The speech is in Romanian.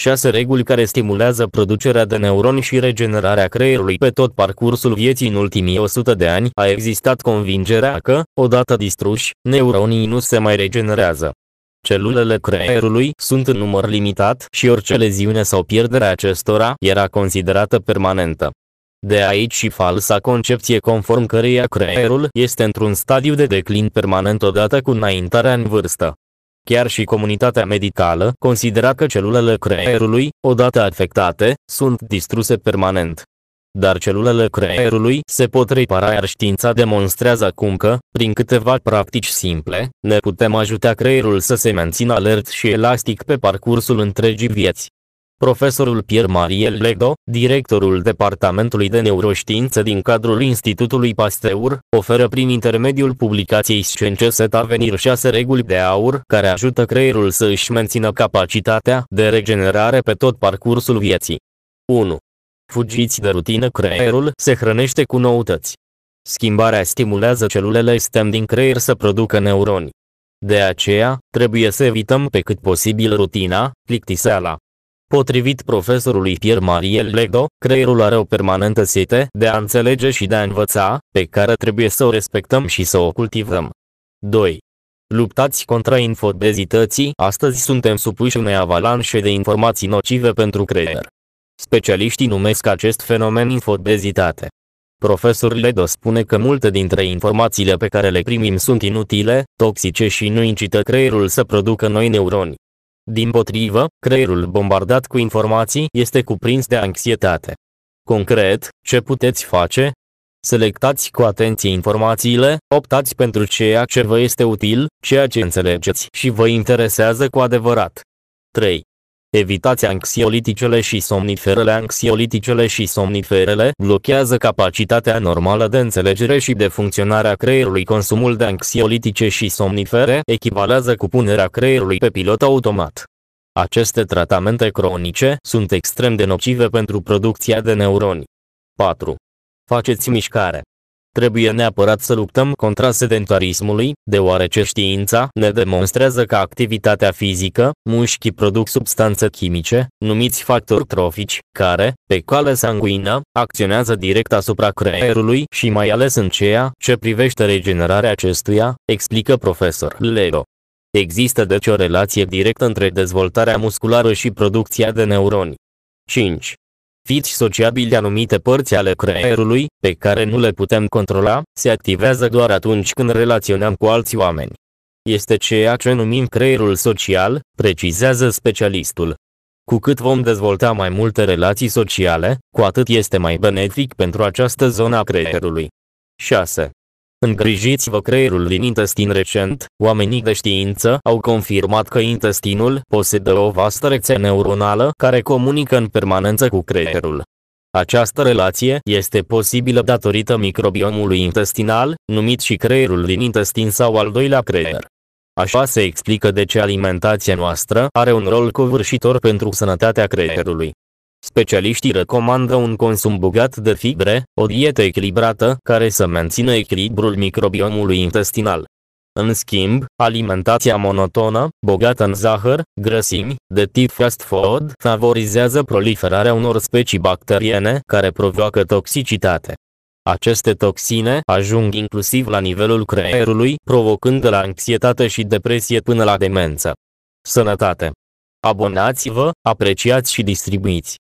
6 reguli care stimulează producerea de neuroni și regenerarea creierului pe tot parcursul vieții în ultimii 100 de ani, a existat convingerea că, odată distruși, neuronii nu se mai regenerează. Celulele creierului sunt în număr limitat și orice leziune sau pierdere a acestora era considerată permanentă. De aici și falsa concepție conform căreia creierul este într-un stadiu de declin permanent odată cu înaintarea în vârstă. Chiar și comunitatea medicală considera că celulele creierului, odată afectate, sunt distruse permanent. Dar celulele creierului se pot repara iar știința demonstrează acum că, prin câteva practici simple, ne putem ajuta creierul să se mențină alert și elastic pe parcursul întregii vieți. Profesorul Pierre-Marie Ledo, directorul Departamentului de Neuroștiință din cadrul Institutului Pasteur, oferă prin intermediul publicației Science Set Avenir 6 reguli de aur care ajută creierul să își mențină capacitatea de regenerare pe tot parcursul vieții. 1. Fugiți de rutină creierul se hrănește cu noutăți. Schimbarea stimulează celulele STEM din creier să producă neuroni. De aceea, trebuie să evităm pe cât posibil rutina, plictiseala, Potrivit profesorului Pierre-Marie Ledo, creierul are o permanentă sete de a înțelege și de a învăța, pe care trebuie să o respectăm și să o cultivăm. 2. Luptați contra infobezității, astăzi suntem supuși unei avalanșe de informații nocive pentru creier. Specialiștii numesc acest fenomen infobezitate. Profesor Ledo spune că multe dintre informațiile pe care le primim sunt inutile, toxice și nu incită creierul să producă noi neuroni. Din potrivă, creierul bombardat cu informații este cuprins de anxietate. Concret, ce puteți face? Selectați cu atenție informațiile, optați pentru ceea ce vă este util, ceea ce înțelegeți și vă interesează cu adevărat. 3. Evitați anxioliticele și somniferele Anxioliticele și somniferele blochează capacitatea normală de înțelegere și de funcționare a creierului. Consumul de anxiolitice și somnifere echivalează cu punerea creierului pe pilot automat. Aceste tratamente cronice sunt extrem de nocive pentru producția de neuroni. 4. Faceți mișcare. Trebuie neapărat să luptăm contra sedentarismului, deoarece știința ne demonstrează că activitatea fizică, mușchii produc substanțe chimice, numiți factori trofici, care, pe cale sanguină, acționează direct asupra creierului și mai ales în ceea ce privește regenerarea acestuia, explică profesor Lego. Există deci o relație directă între dezvoltarea musculară și producția de neuroni. 5. Fiți sociabili anumite părți ale creierului, pe care nu le putem controla, se activează doar atunci când relaționăm cu alți oameni. Este ceea ce numim creierul social, precizează specialistul. Cu cât vom dezvolta mai multe relații sociale, cu atât este mai benefic pentru această zonă a creierului. 6. Îngrijiți-vă creierul din intestin recent, oamenii de știință au confirmat că intestinul posedă o vastă rețea neuronală care comunică în permanență cu creierul. Această relație este posibilă datorită microbiomului intestinal, numit și creierul din intestin sau al doilea creier. Așa se explică de ce alimentația noastră are un rol covârșitor pentru sănătatea creierului. Specialiștii recomandă un consum bogat de fibre, o dietă echilibrată care să mențină echilibrul microbiomului intestinal. În schimb, alimentația monotonă, bogată în zahăr, grăsimi, de tip fast food, favorizează proliferarea unor specii bacteriene care provoacă toxicitate. Aceste toxine ajung inclusiv la nivelul creierului, provocând de la anxietate și depresie până la demență. Sănătate! Abonați-vă, apreciați și distribuiți.